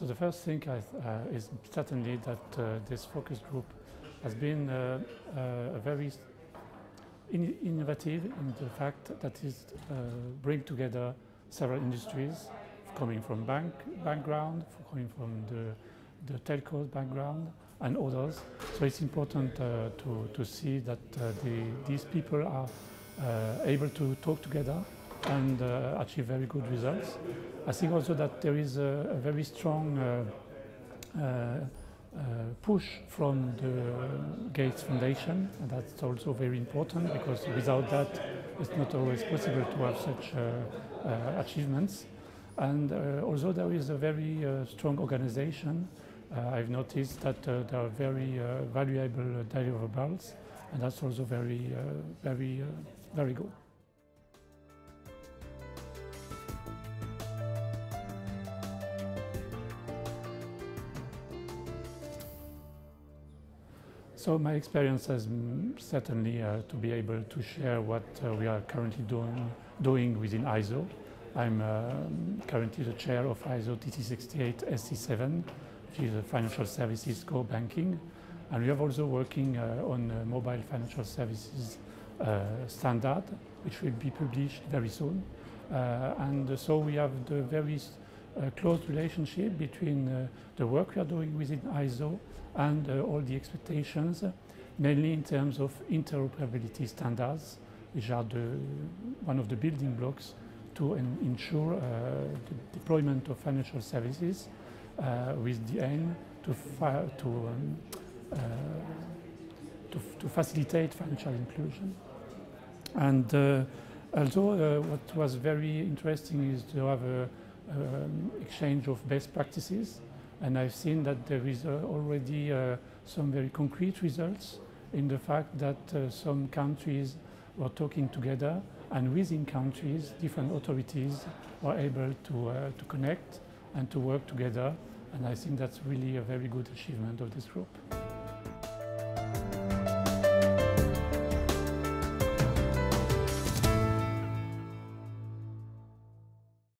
So the first thing I, uh, is certainly that uh, this focus group has been uh, uh, very in innovative in the fact that it uh, bring together several industries coming from bank background, coming from the, the telco background and others. So it's important to, to see that the, these people are able to talk together and uh, achieve very good results. I think also that there is a, a very strong uh, uh, uh, push from the Gates Foundation, and that's also very important because without that, it's not always possible to have such uh, uh, achievements. And although there is a very strong organization, I've noticed that there are very valuable deliverables, and that's also very, very, very good. So my experience has certainly uh, to be able to share what uh, we are currently doing, doing within ISO. I'm uh, currently the chair of ISO TC68 SC7, which is financial services core banking. And we are also working uh, on mobile financial services uh, standard, which will be published very soon. Uh, and so we have the very uh, close relationship between uh, the work we are doing within ISO and uh, all the expectations, mainly in terms of interoperability standards, which are the, one of the building blocks to en- ensure uh, the deployment of financial services uh, with the aim to, to, um, uh, to, to facilitate financial inclusion. And uh, also, uh, what was very interesting is to have a um, exchange of best practices. And I've seen that there is uh, already uh, some very concrete results in the fact that uh, some countries were talking together, and within countries, different authorities were able to, uh, to connect and to work together. And I think that's really a very good achievement of this group.